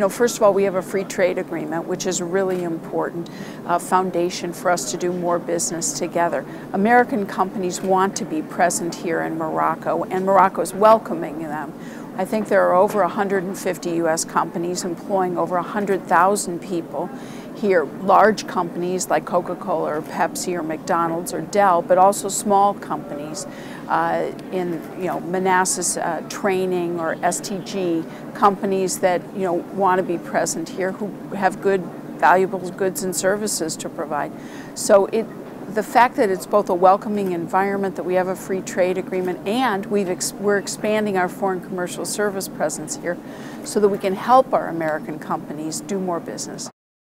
You know, first of all, we have a free trade agreement, which is a really important uh, foundation for us to do more business together. American companies want to be present here in Morocco, and Morocco is welcoming them. I think there are over 150 U.S. companies employing over 100,000 people here, large companies like Coca-Cola or Pepsi or McDonald's or Dell, but also small companies uh, in you know Manassas uh, Training or STG companies that you know want to be present here who have good valuable goods and services to provide. So it the fact that it's both a welcoming environment, that we have a free trade agreement, and we've ex we're expanding our foreign commercial service presence here so that we can help our American companies do more business.